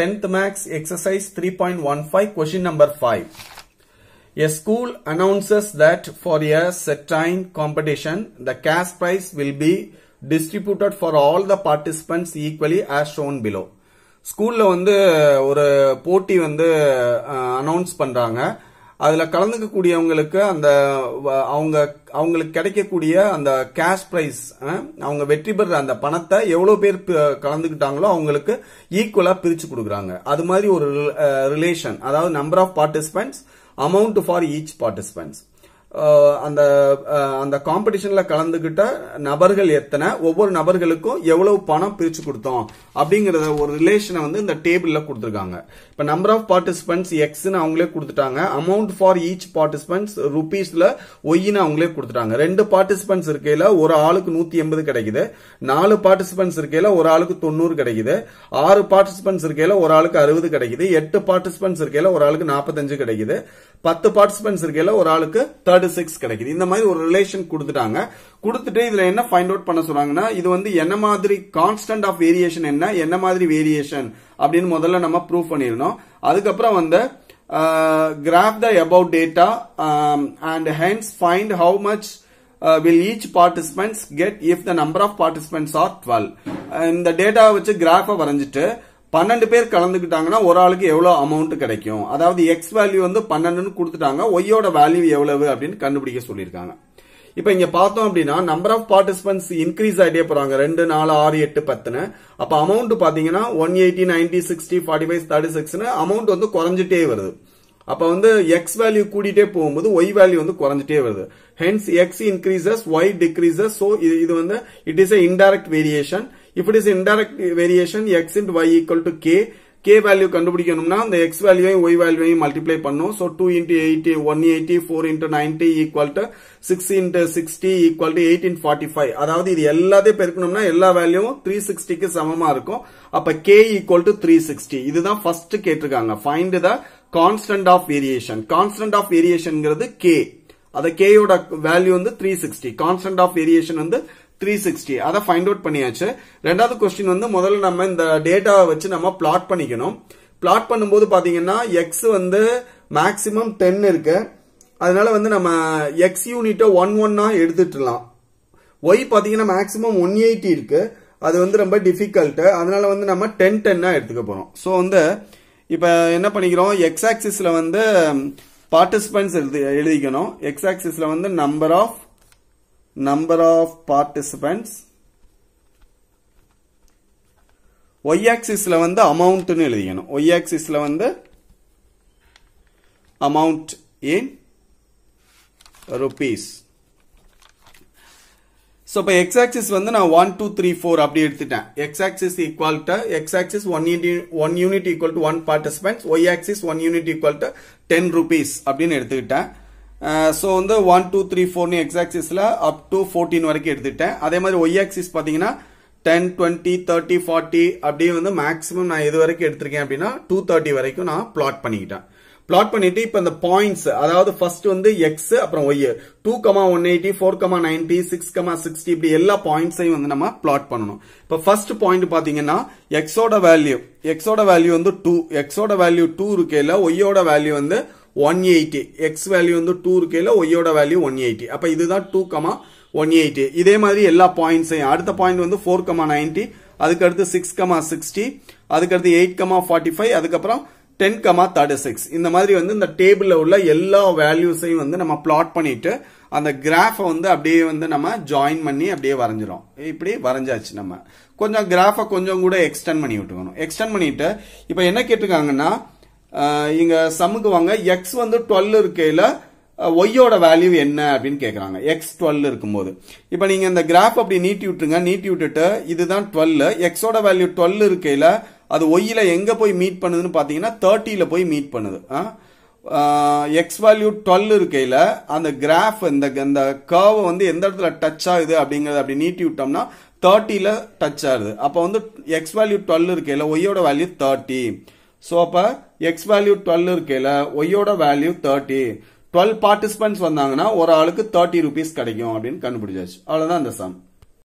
10th max exercise 3.15 question number 5 a school announces that for a certain competition the cash prize will be distributed for all the participants equally as shown below ஸ்கூல்ல வந்து ஒரு போட்டி வந்து announce பண்றாங்க அதுல கலந்துக்கக்கூடியவங்களுக்கு அந்த வ- அவங்க அவங்களுக்கு கிடைக்கக்கூடிய அந்த கேஷ் பிரைஸ் அவங்க வெற்றி பெற அந்த பணத்தை எவ்வளவு பேர் கலந்துக்கிட்டாங்களோ அவங்களுக்கு ஈக்குவலா பிரிச்சு கொடுக்குறாங்க. அது மாதிரி ஒரு ரிலேஷன் அதாவது number of participants amount for each participants அந்த அந்த காம்படிஷன்ல கலந்துகிட்ட நபர்கள் எத்தனை ஒவ்வொரு நபர்களுக்கும் எவ்வளவு பணம் பிரிச்சு கொடுத்தோம் அப்படிங்கறத ஒரு ரிலேஷனை வந்து இந்த டேபிள்ல கொடுத்துருக்காங்க. இப்ப நம்பர் ஆஃப் பார்ட்டிசிபென்ட்ஸ் எக்ஸ்னு அவங்களே கொடுத்துட்டாங்க. அமௌண்ட் ஃபார் ஈச் பார்ட்டிசிபென்ட்ஸ் ருபீஸ்ல ஒய்னு அவங்களே கொடுத்துட்டாங்க. ரெண்டு பார்ட்டிசிபென்ட்ஸ் இருக்கையில ஒரு ஆளுக்கு நூத்தி எண்பது கிடைக்குது. நாலு பார்ட்டிசிபென்ட்ஸ் இருக்கையில ஒரு ஆளுக்கு தொண்ணூறு கிடைக்குது. ஆறு பார்ட்டிசிபென்ட்ஸ் இருக்கையில ஒரு ஆளுக்கு அறுபது கிடைக்குது. எட்டு பார்ட்டிசிபென்ட்ஸ் இருக்கையில ஒரு ஆளுக்கு நாற்பத்தஞ்சு கிடைக்குது. பத்து பார்ட்டிசிபென்ட்ஸ் இருக்கையில ஒரு ஆளுக்கு தேர்ட்டி சிக்ஸ் கிடைக்குது. இந்த மாதிரி ஒரு ரிலேஷன் கொடுத்துட்டாங்க. கொடுத்துட்டு இதுல என்ன ஃபைண்ட் அவுட் பண்ண சொன்னாங்கன்னா இது வந்து என்ன மாதிரி கான்ஸ்டன்ட் ஆஃப் வேரியேஷன் என்ன என்ன மாதிரி வேரியேஷன் அப்படின்னு முதல்ல நம்ம ப்ரூவ் பண்ணிருந்தோம் அதுக்கப்புறம் வந்து graph the about data and hence find how much will each participants get if the number of participants are twelve இந்த டேட்டாவை வச்சு கிராஃபை வரைஞ்சிட்டு பன்னெண்டு பேர் கலந்துக்கிட்டாங்கன்னா ஒரு ஆளுக்கு எவ்வளவு அமௌண்ட் கிடைக்கும்? அதாவது எக்ஸ் வேல்யூ வந்து பன்னெண்டுன்னு கொடுத்துட்டாங்க ஒய்யோட வேல்யூ எவ்வளவு அப்படின்னு கண்டுபிடிக்க சொல்லியிருக்காங்க. இப்ப இங்க பார்த்தோம் அப்படின்னா நம்பர் ஆஃப் பார்ட்டிசிபென்ட்ஸ் இன்க்ரீஸ் ஆகிட்டே போறாங்க. ரெண்டு நாலு ஆறு எட்டு பத்துன்னு. அப்ப அமௌண்ட் பாத்தீங்கன்னா one eighty ninety sixty forty five thirty சிக்ஸ்னு அமௌண்ட் வந்து குறைஞ்சிட்டே வருது. அப்ப வந்து எக்ஸ் வேல்யூ கூட்டிகிட்டே போகும்போது ஒய் வேல்யூ வந்து குறைஞ்சிட்டே வருது. Hence X increases Y decreases so இது வந்து it is indirect variation if it is indirect variation X into Y equal to K K value கண்டுபிடிக்கணும்னா அந்த எக்ஸ் வேல்யூவையும் ஒய் வேல்யூவையும் மல்டிப்ளை பண்ணும். So two into eighty one eighty four into ninety equal to six into sixty equal to eighteen forty five அதாவது இது எல்லாத்தையும் பெருக்கணும்னா எல்லா வேல்யூவும் த்ரீ சிக்ஸ்டிக்கு சமமா இருக்கும். அப்ப K equal to three sixty இதுதான் ஃபர்ஸ்ட் கேட்டிருக்காங்க. Find the constant of variation constant of வேரியேஷன்ங்கிறது K அந்த கேயோட வேல்யூ வந்து three sixty constant of variation வந்து த்ரீ சிக்ஸ்டி அதை ஃபைண்ட் அவுட் பண்ணியாச்சு. ரெண்டாவது கொஸ்டின் வந்து முதல்ல நம்ம இந்த டேட்டாவை வச்சு நம்ம பிளாட் பண்ணிக்கணும். பிளாட் பண்ணும்போது பார்த்தீங்கன்னா எக்ஸ் வந்து மேக்சிமம் டென் இருக்கு. அதனால வந்து நம்ம எக்ஸ் யூனிட்டை ஒன் ஒன்னா எடுத்துட்டுலாம். ஒய் பார்த்தீங்கன்னா மேக்ஸிமம் ஒன் எயிட்டி இருக்கு. அது வந்து ரொம்ப டிஃபிகல்ட்டு அதனால வந்து நம்ம டென் டென்னாக எடுத்துக்க போகிறோம் ஸோ வந்து இப்போ என்ன பண்ணிக்கிறோம்? எக்ஸ் ஆக்சிஸில் வந்து பார்ட்டிசிபென்ட்ஸ் எழுதி எழுதிக்கணும். எக்ஸ் ஆக்சிஸில் வந்து number of number of participants Y ஆக்சிஸ்ல வந்து அமௌண்ட்னு எழுதிக்கணும். ஒய் ஆக்சிஸ்ல வந்து அமௌண்ட் இன் ருபீஸ் ஸோ இப்போ எக்ஸ் ஆக்சிஸ் வந்து நான் ஒன் டூ த்ரீ ஃபோர் அப்படி எடுத்துட்டேன். X axis equal to X axis one one unit equal to one participants Y axis one unit equal to ten rupees அப்படின்னு எடுத்துக்கிட்டேன். So வந்து one two three ஃபோர்னு X ஆக்சிஸில் up to fourteen வரைக்கும் எடுத்துட்டேன். அதே மாதிரி ஒய் ஆக்சிஸ் பார்த்தீங்கன்னா டென் டுவெண்ட்டி தேர்ட்டி ஃபார்ட்டி அப்படியே வந்து மேக்ஸிமம் நான் எது வரைக்கும் எடுத்திருக்கேன் அப்படின்னா டூ தேர்ட்டி வரைக்கும் நான் பிளாட் பண்ணிக்கிட்டேன். பிளாட் பண்ணிட்டு இப்போ இந்த பாயிண்ட்ஸ் அதாவது ஃபர்ஸ்ட் வந்து எக்ஸ் அப்புறம் Y two comma one eighty four comma ninety six comma sixty இப்படி எல்லா பாயிண்ட்ஸையும் வந்து நம்ம பிளாட் பண்ணணும். இப்போ ஃபர்ஸ்ட் பாயிண்ட் பாத்தீங்கன்னா எக்ஸோட வேல்யூ எக்ஸோட வேல்யூ வந்து டூ எக்ஸோட வேல்யூ டூ இருக்கையில ஒய்யோட வேல்யூ வந்து ஒன் எயிட்டி எக்ஸ் வேல்யூ வந்து டூ இருக்கையில ஒய்யோட வேல்யூ ஒன் எயிட்டி அப்ப இதுதான் டூ கமா ஒன் எயிட்டி இதே மாதிரி எல்லா பாயிண்ட்ஸையும் அடுத்த பாயிண்ட் வந்து ஃபோர் கமா நைன்டி அதுக்கடுத்து சிக்ஸ் கமா சிக்ஸ்டி அதுக்கடுத்து எயிட் கமா ஃபார்ட்டி ஃபைவ் அதுக்கப்புறம் டென் கமா தேர்ட்டி சிக்ஸ் இந்த மாதிரி வந்து இந்த டேபிளில் உள்ள எல்லா வேல்யூஸையும் வந்து நம்ம பிளாட் பண்ணிட்டு அந்த கிராஃபை வந்து அப்படியே வந்து நம்ம ஜாயின் பண்ணி அப்படியே வரைஞ்சிரும். இப்படி வரைஞ்சாச்சு நம்ம. கொஞ்சம் கிராஃபை கொஞ்சம் கூட எக்ஸ்டெண்ட் பண்ணி விட்டுக்கணும். எக்ஸ்டெண்ட் பண்ணிட்டு இப்போ என்ன கேட்டிருக்காங்கன்னா இங்க சமுக்குவாங்க எக்ஸ் வந்து டுவெல் இருக்கையில ஒய்யோட வேல்யூ என்ன அப்படின்னு கேட்குறாங்க எக்ஸ் டுவெல் இருக்கும்போது. இப்போ நீங்க இந்த கிராஃப் அப்படி நீட்டி விட்டுருங்க. நீட்டி விட்டுட்டு இதுதான் டுவெல் எக்ஸோட வேல்யூ டுவெல் இருக்கையில அது ஒய்யில எங்க போய் மீட் பண்ணுதுன்னு பாத்தீங்கன்னா தேர்ட்டில போய் மீட் பண்ணுது. எக்ஸ் வேல்யூ டுவெல் இருக்கையில அந்த கிராஃப் இந்த இந்த கர்வ் வந்து எந்த இடத்துல டச் ஆகுது அப்படிங்கறத அப்படி நீட்டி விட்டோம்னா தேர்ட்டில டச் ஆகுது. அப்போ வந்து எக்ஸ் வேல்யூ டுவெல் இருக்கையில ஒய்யோட வேல்யூ தேர்ட்டி ஸோ அப்போ எக்ஸ் வேல்யூ டுவெல் இருக்கையில ஒய்யோட வேல்யூ தேர்ட்டி டுவெல் பார்ட்டிசிபென்ட்ஸ் வந்தாங்கன்னா ஒரு ஆளுக்கு தேர்ட்டி ருபீஸ் கிடைக்கும் அப்படின்னு கண்டுபிடிச்சாச்சு. அவ்வளவுதான் இந்த சம்